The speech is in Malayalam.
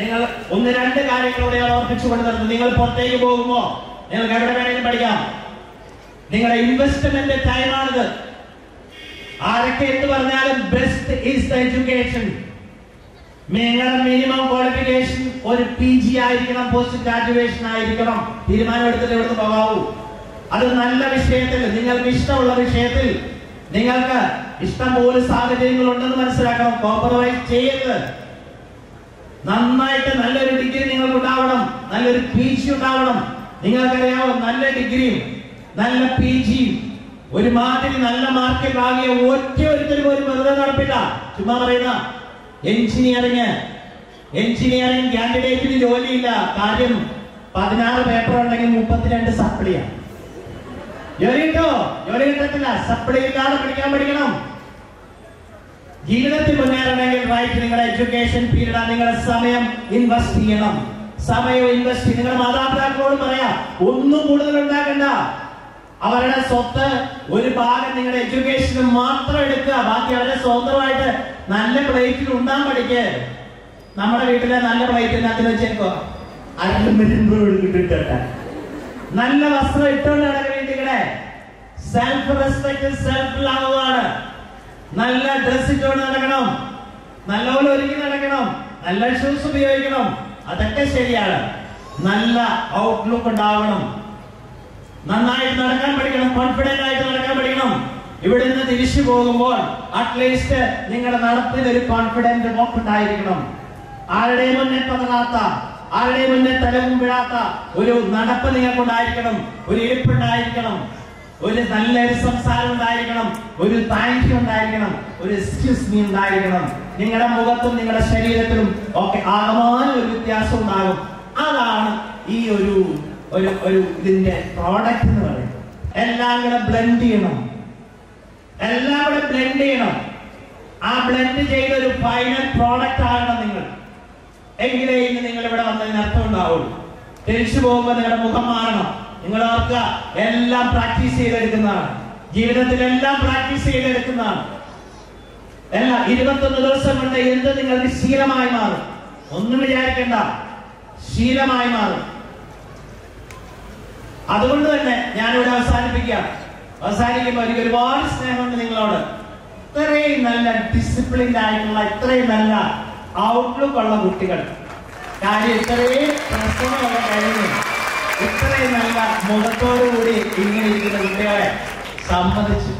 നിങ്ങൾ ഒന്ന് രണ്ട് കാര്യങ്ങളോടെ ഞാൻ ഓർപ്പിച്ചുകൊണ്ട് നിങ്ങൾ പുറത്തേക്ക് പോകുമ്പോ നിങ്ങൾക്ക് എവിടെ വേണമെങ്കിലും പഠിക്കാം. നിങ്ങളുടെ ഇൻവെസ്റ്റ്മെന്റ് ടൈമാണിത് ആരൊക്കെ എന്ന് പറഞ്ഞാലും ബെസ്റ്റ് ഈസ് ദ എഡ്യൂക്കേഷൻ നിങ്ങളുടെ മിനിമം ക്വാളിഫിക്കേഷൻ ഒരു പി ജി ആയിരിക്കണം പോസ്റ്റ് ഗ്രാജുവേഷൻ ആയിരിക്കണം. തീരുമാനം എടുത്തിട്ട് ഇവിടുന്ന് പോകാവൂ? അത് നല്ല വിഷയത്തിൽ നിങ്ങൾക്ക് ഇഷ്ടമുള്ള വിഷയത്തിൽ നിങ്ങൾക്ക് ഇഷ്ടം പോലെ സാഹചര്യങ്ങൾ ഉണ്ടെന്ന് മനസ്സിലാക്കണം. കോംപ്രമൈസ് ചെയ്യരുത്. നന്നായിട്ട് നല്ലൊരു ഡിഗ്രി നിങ്ങൾക്ക് ഉണ്ടാവണം നല്ലൊരു പി ജി ഉണ്ടാവണം. നിങ്ങൾക്കറിയാവോ നല്ല ഡിഗ്രിയും നല്ല പി ജിയും ഒരു മാതിരി നല്ല മാർക്ക് വാങ്ങിയ ഒറ്റ ഒരുത്തരും ഒരു വെറുതെ നടപ്പില്ല. ചുമ്മാ പറയുന്ന എഞ്ചിനീയറിങ് എഞ്ചിനീയറിംഗ് കാൻഡിഡേറ്റിന് ജോലിയില്ല. കാര്യം പതിനാറ് പേപ്പർ ഉണ്ടെങ്കിൽ മുപ്പത്തിരണ്ട് സപ്ലിയാണ് ജോലി കിട്ടോ ജോലി കിട്ടത്തില്ല സപ്ലി ഇല്ലാതെ പഠിക്കാൻ പഠിക്കണം. ജീവിതത്തിൽ മുന്നേറണമെങ്കിൽ റൈറ്റ് നിങ്ങളുടെ എഡ്യൂക്കേഷൻ പീരീഡ് നിങ്ങളുടെ സമയം ഇൻവെസ്റ്റ് ചെയ്യണം. സമയം ഇൻവെസ്റ്റ് നിങ്ങളുടെ മാതാപിതാക്കളോട് പറയാം ഒന്നും കൂടുതൽ ഉണ്ടാക്കണ്ട. അവരുടെ സ്വത്ത് ഒരു ഭാഗം നിങ്ങളുടെ എഡ്യൂക്കേഷന് മാത്രം എടുക്കുക. ബാക്കി അവരെ സ്വന്തമായിട്ട് നല്ല പ്ലേറ്റിൽ ഉണ്ടാൻ പഠിക്ക്. നമ്മുടെ വീട്ടിലെ നല്ല പ്ലേറ്റിനകത്ത് വെച്ചേക്കോ അരമരുന്നിട്ടിട്ട് നല്ല വസ്ത്രം ഇട്ടുകൊണ്ട് നടക്കുന്ന സെൽഫ് റെസ്പെക്ട് സെൽഫ് ലവ് ആണ്. നല്ല ഡ്രസ് ഇട്ടുകൊണ്ട് നടക്കണം. നല്ലപോലെ ഒരുങ്ങി നടക്കണം. നല്ല ഷൂസ് ഉപയോഗിക്കണം. അതൊക്കെ ശരിയാണ്. നല്ല ഔട്ട്ലുക്ക് ഉണ്ടാവണം. നന്നായിട്ട് നടക്കാൻ പഠിക്കണം. കോൺഫിഡന്റ് ആയിട്ട് നടക്കാൻ പഠിക്കണം. ഇവിടെ നിന്ന് തിരിച്ചു പോകുമ്പോൾ അറ്റ്ലീസ്റ്റ് നിങ്ങളുടെ നടപ്പിൽ ഒരു കോൺഫിഡന്റ് ഉണ്ടായിരിക്കണം. ആരുടെയും മുന്നേ പതറാത്ത ആരുടെയും മുന്നേ തലവും വീഴാത്ത ഒരു നടപ്പ് നിങ്ങൾക്കുണ്ടായിരിക്കണം ഒരു ഇരിപ്പുണ്ടായിരിക്കണം ഒരു നല്ലൊരു സംസാരം ഉണ്ടായിരിക്കണം ഒരു താങ്ക് യു ഉണ്ടായിരിക്കണം ഒരു എക്സ്ക്യൂസ് മീ ഉണ്ടായിരിക്കണം. നിങ്ങളുടെ മുഖത്തും നിങ്ങളുടെ ശരീരത്തിലും ഒക്കെ ആകമാനം ഒരു വ്യത്യാസം ഉണ്ടാകും. അതാണ് ഈ ഒരു ഒരു ഒരു ഇതിന്റെ പ്രോഡക്റ്റ് എന്ന് പറയുന്നത്. എല്ലാം കൂടെ ബ്ലെൻഡ് ചെയ്യണം. എല്ലാം കൂടെ ബ്ലെൻഡ് ചെയ്യണം. ആ ബ്ലെൻഡ് ചെയ്ത ഒരു ഫൈനൽ പ്രോഡക്റ്റ് ആകണം നിങ്ങൾ. എങ്കിലേ അർത്ഥം ഉണ്ടാവുള്ളൂ. തിരിച്ചു പോകുമ്പോൾ നിങ്ങളുടെ മുഖം മാറണം. നിങ്ങൾ ഓർക്കുക എല്ലാം പ്രാക്ടീസ് ചെയ്തെടുക്കുന്നതാണ്. ജീവിതത്തിൽ എല്ലാം പ്രാക്ടീസ് ചെയ്തെടുക്കുന്നതാണ്. എല്ലാം ഇരുപത്തൊന്ന് ദിവസം കൊണ്ട് എന്ത് നിങ്ങൾക്ക് ശീലമായി മാറും? ഒന്നും വിചാരിക്കണ്ട. ശീലമായി മാറും. അതുകൊണ്ട് തന്നെ ഞാനിവിടെ അവസാനിപ്പിക്കാം. അവസാനിക്കുമ്പോൾ എനിക്ക് ഒരുപാട് സ്നേഹമുണ്ട് നിങ്ങളോട്. ഇത്രയും നല്ല ഡിസിപ്ലിൻഡ് ആയിട്ടുള്ള ഇത്രയും നല്ല ഔട്ട്ലുക്ക് ഉള്ള കുട്ടികൾ. കാര്യം ഇത്രയും പ്രശ്നമുള്ള കഴിഞ്ഞു ഇത്രയും നല്ല മുഖത്തോടു കൂടി ഇങ്ങനെ ഇരിക്കുന്ന കുട്ടികളെ സമ്മതിച്ചു